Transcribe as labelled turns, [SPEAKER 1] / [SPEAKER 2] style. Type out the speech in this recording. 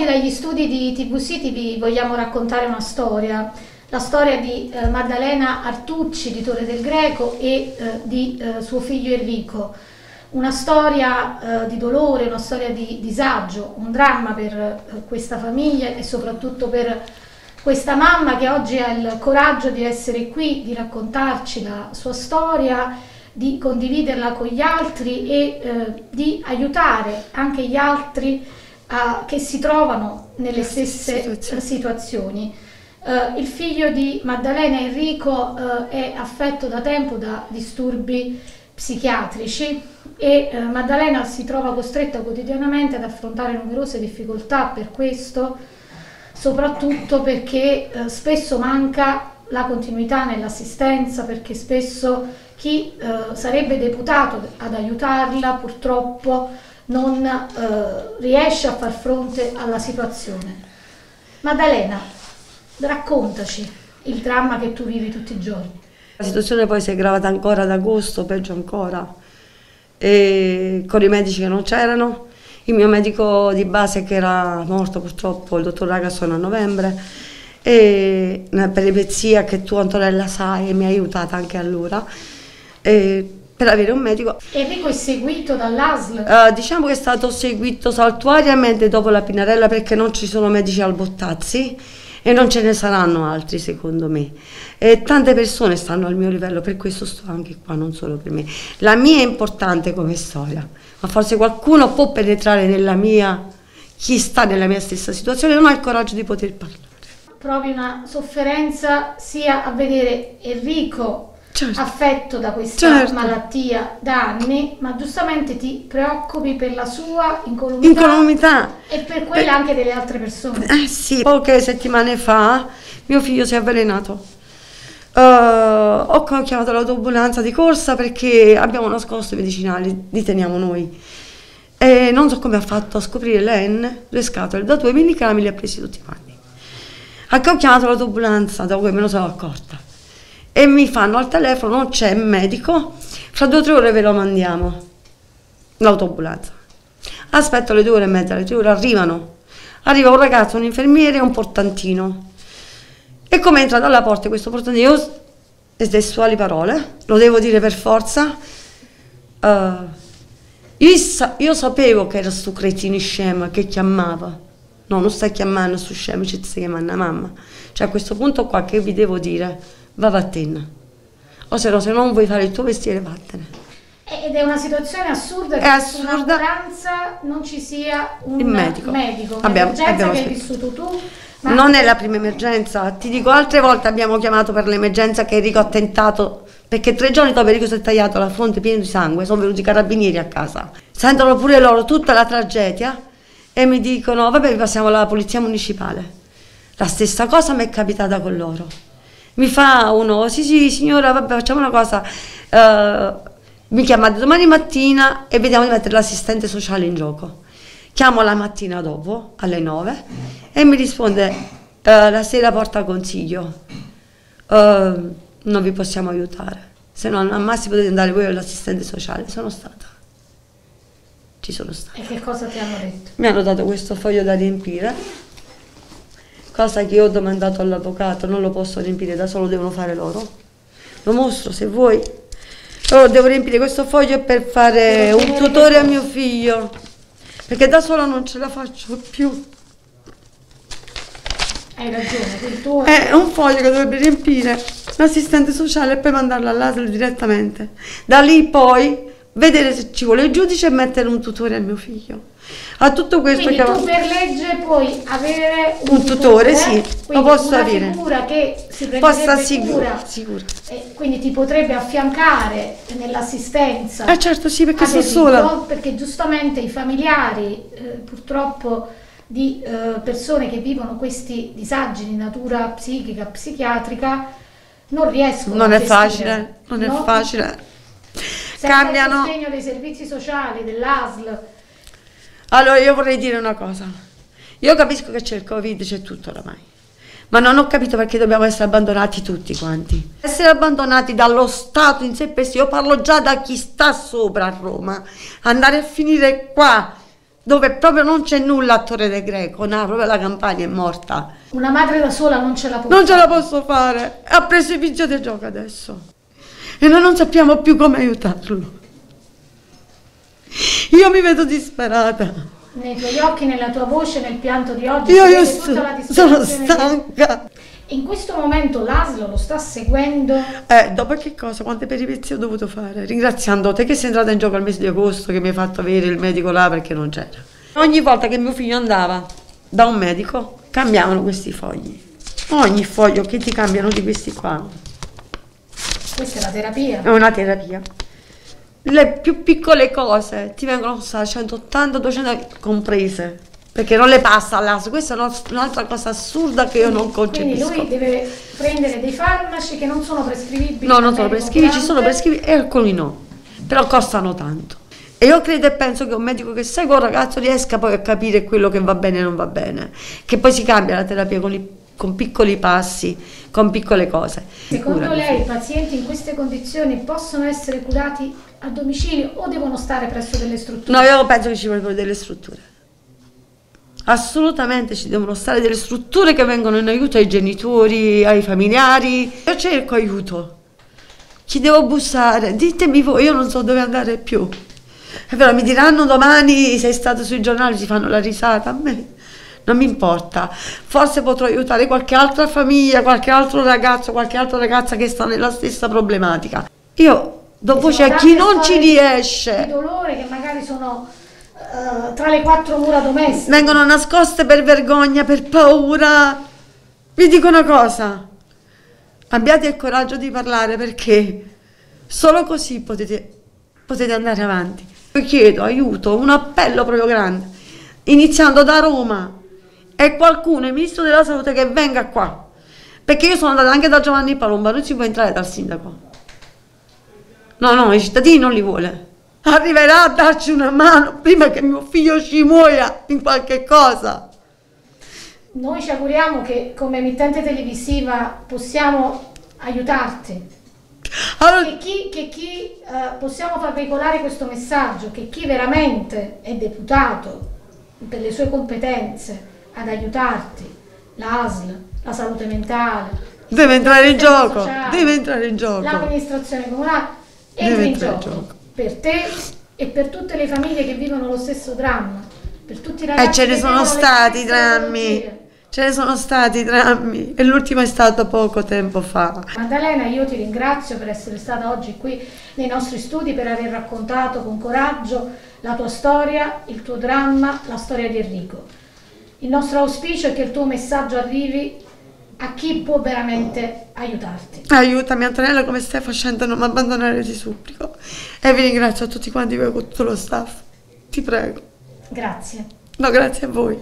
[SPEAKER 1] Oggi dagli studi di TV City vi vogliamo raccontare una storia, la storia di eh, Maddalena Artucci di Torre del Greco e eh, di eh, suo figlio Enrico. Una storia eh, di dolore, una storia di disagio, un dramma per eh, questa famiglia e soprattutto per questa mamma che oggi ha il coraggio di essere qui, di raccontarci la sua storia, di condividerla con gli altri e eh, di aiutare anche gli altri a, che si trovano nelle stesse situazioni. situazioni. Uh, il figlio di Maddalena Enrico uh, è affetto da tempo da disturbi psichiatrici e uh, Maddalena si trova costretta quotidianamente ad affrontare numerose difficoltà per questo, soprattutto perché spesso manca la continuità nell'assistenza, perché spesso chi sarebbe deputato ad aiutarla purtroppo non riesce a far fronte alla situazione. Maddalena, Raccontaci il dramma che tu vivi tutti i giorni.
[SPEAKER 2] La situazione poi si è aggravata ancora ad agosto, peggio ancora, e con i medici che non c'erano. Il mio medico di base che era morto purtroppo, il dottor Ragasson a novembre, e una peripezia che tu Antonella sai e mi ha aiutata anche allora. E per avere un medico.
[SPEAKER 1] Enrico è seguito dall'ASL?
[SPEAKER 2] Uh, diciamo che è stato seguito saltuariamente dopo la Pinarella perché non ci sono medici al Bottazzi e non ce ne saranno altri secondo me. E tante persone stanno al mio livello, per questo sto anche qua, non solo per me. La mia è importante come storia, ma forse qualcuno può penetrare nella mia, chi sta nella mia stessa situazione non ha il coraggio di poter parlare.
[SPEAKER 1] Provi una sofferenza sia a vedere Enrico certo. affetto da questa certo. malattia da anni, ma giustamente ti preoccupi per la sua incolumità,
[SPEAKER 2] incolumità.
[SPEAKER 1] e per quella per... anche delle altre persone.
[SPEAKER 2] Eh sì, poche settimane fa mio figlio si è avvelenato. Uh, ho chiamato l'autoambulanza di corsa perché abbiamo nascosto i medicinali, li teniamo noi. E non so come ha fatto a scoprire l'N, le scatole da due milligrammi li ha presi tutti quanti. Anche ho chiamato l'autoambulanza, da cui me ne sono accorta e mi fanno al telefono c'è medico, fra due o tre ore ve lo mandiamo, l'autoambulanza. Aspetto le due ore e mezza, le tre ore arrivano. Arriva un ragazzo, un infermiere e un portantino. E come entra dalla porta questo portantino, e testuali parole, lo devo dire per forza, uh, io, sa io, sapevo che era sto cretino scema che chiamava. No, non stai chiamando su scemo, ci stai chiamando mamma. Cioè a questo punto qua che vi devo dire? Va vattene. O se no, se non vuoi fare il tuo mestiere, vattene.
[SPEAKER 1] Ed è una situazione assurda che in un'ambulanza non ci sia un
[SPEAKER 2] il medico.
[SPEAKER 1] medico. Abbiamo, abbiamo che hai vissuto tu.
[SPEAKER 2] Non è la prima emergenza, ti dico altre volte abbiamo chiamato per l'emergenza che Enrico ha tentato, perché tre giorni dopo Enrico si è tagliato la fronte piena di sangue, sono venuti i carabinieri a casa. Sentono pure loro tutta la tragedia e mi dicono vabbè passiamo alla polizia municipale. La stessa cosa mi è capitata con loro mi fa uno, sì sì signora, vabbè facciamo una cosa, uh, mi chiamate domani mattina e vediamo di mettere l'assistente sociale in gioco. Chiamo la mattina dopo, alle 9, e mi risponde, uh, la sera porta consiglio, uh, non vi possiamo aiutare, se no al massimo potete andare voi all'assistente sociale. Sono stata. Ci sono stata.
[SPEAKER 1] E che cosa ti hanno detto?
[SPEAKER 2] Mi hanno dato questo foglio da riempire cosa che io ho domandato all'avvocato, non lo posso riempire da solo, devono fare loro. Lo mostro se vuoi. Allora devo riempire questo foglio per fare un tutore a mio figlio, perché da solo non ce la faccio più.
[SPEAKER 1] Hai ragione, tuo...
[SPEAKER 2] È un foglio che dovrebbe riempire l'assistente sociale e poi mandarlo all'ASL direttamente. Da lì poi vedere se ci vuole il giudice e mettere un tutore a mio figlio. A tutto questo
[SPEAKER 1] quindi
[SPEAKER 2] che
[SPEAKER 1] tu per legge puoi avere
[SPEAKER 2] un, un tutore, sì, lo posso
[SPEAKER 1] una
[SPEAKER 2] avere.
[SPEAKER 1] figura che si
[SPEAKER 2] Possa
[SPEAKER 1] sicura,
[SPEAKER 2] sicura.
[SPEAKER 1] Quindi ti potrebbe affiancare nell'assistenza.
[SPEAKER 2] Ah certo, sì, perché sono sola.
[SPEAKER 1] Perché giustamente i familiari eh, purtroppo di eh, persone che vivono questi disagi di natura psichica, psichiatrica non riescono
[SPEAKER 2] non
[SPEAKER 1] a
[SPEAKER 2] è facile, non no? è facile.
[SPEAKER 1] Senza Cambiano. il sostegno dei servizi sociali, dell'ASL,
[SPEAKER 2] allora io vorrei dire una cosa. Io capisco che c'è il Covid, c'è tutto oramai. Ma non ho capito perché dobbiamo essere abbandonati tutti quanti. Essere abbandonati dallo Stato in sé per sé, io parlo già da chi sta sopra a Roma, andare a finire qua, dove proprio non c'è nulla a Torre del Greco, no, proprio la campagna è morta.
[SPEAKER 1] Una madre da sola non ce la può
[SPEAKER 2] Non ce la posso fare. Ha preso i vigili del gioco adesso. E noi non sappiamo più come aiutarlo. Io mi vedo disperata.
[SPEAKER 1] Nei tuoi occhi, nella tua voce, nel pianto di oggi.
[SPEAKER 2] Io, io sono stanca.
[SPEAKER 1] In questo momento l'ASL lo sta seguendo.
[SPEAKER 2] Eh, dopo che cosa? Quante peripezie ho dovuto fare? Ringraziando te che sei entrata in gioco al mese di agosto, che mi hai fatto avere il medico là perché non c'era. Ogni volta che mio figlio andava da un medico, cambiavano questi fogli. Ogni foglio che ti cambiano di questi qua
[SPEAKER 1] Questa è la terapia.
[SPEAKER 2] è una terapia. Le più piccole cose ti vengono a 180, 200 comprese. Perché non le passa all'ASL, questa è una- un'altra cosa assurda che io non
[SPEAKER 1] Quindi
[SPEAKER 2] concepisco.
[SPEAKER 1] lui deve prendere dei farmaci che non sono prescrivibili.
[SPEAKER 2] No, non sono prescritti, ci sono prescritti e alcuni no, però costano tanto. E io credo e penso che un medico che segue un ragazzo riesca poi a capire quello che va bene e non va bene, che poi si cambia la terapia con, i- con piccoli passi, con piccole cose.
[SPEAKER 1] Secondo
[SPEAKER 2] Curati.
[SPEAKER 1] lei i pazienti in queste condizioni possono essere curati a domicilio o devono stare presso delle strutture?
[SPEAKER 2] No, io penso che ci vogliono delle strutture. Assolutamente ci devono stare delle strutture che vengono in aiuto ai genitori, ai familiari. Io cerco aiuto. Chi devo bussare? Ditemi voi, io non so dove andare più. È vero, mi diranno domani sei stato sui giornali, si fanno la risata. A me non mi importa. Forse potrò aiutare qualche altra famiglia, qualche altro ragazzo, qualche altra ragazza che sta nella stessa problematica. Io do
[SPEAKER 1] Ci
[SPEAKER 2] voce
[SPEAKER 1] sono
[SPEAKER 2] a chi non ci riesce.
[SPEAKER 1] Di dolore che magari sono eh, tra le quattro mura domestiche.
[SPEAKER 2] vengono nascoste per vergogna, per paura. Vi dico una cosa, abbiate il coraggio di parlare perché solo così potete, potete andare avanti. Io chiedo aiuto, un appello proprio grande, iniziando da Roma e qualcuno, il ministro della salute, che venga qua. Perché io sono andata anche da Giovanni Palomba, non si può entrare dal sindaco. No, no, i cittadini non li vuole. Arriverà a darci una mano prima che mio figlio ci muoia in qualche cosa.
[SPEAKER 1] Noi ci auguriamo che come emittente televisiva possiamo aiutarti.
[SPEAKER 2] Allora,
[SPEAKER 1] Che chi, che chi eh, possiamo far veicolare questo messaggio, che chi veramente è deputato per le sue competenze ad aiutarti, l'ASL, la salute mentale,
[SPEAKER 2] deve entrare in gioco,
[SPEAKER 1] sociale,
[SPEAKER 2] deve entrare in gioco.
[SPEAKER 1] l'amministrazione comunale, entra in
[SPEAKER 2] entrare in
[SPEAKER 1] gioco,
[SPEAKER 2] gioco.
[SPEAKER 1] per te e per tutte le famiglie che vivono lo stesso dramma, per tutti i ragazzi
[SPEAKER 2] E ce ne sono stati
[SPEAKER 1] stesse
[SPEAKER 2] drammi, ce ne sono stati drammi e l'ultimo è stato poco tempo fa.
[SPEAKER 1] Maddalena, io ti ringrazio per essere stata oggi qui nei nostri studi, per aver raccontato con coraggio la tua storia, il tuo dramma, la storia di Enrico. Il nostro auspicio è che il tuo messaggio arrivi a chi può veramente aiutarti.
[SPEAKER 2] Aiutami Antonella come stai facendo, non mi abbandonare ti supplico. E vi ringrazio a tutti quanti voi con tutto lo staff. Ti prego.
[SPEAKER 1] Grazie.
[SPEAKER 2] No, grazie a voi.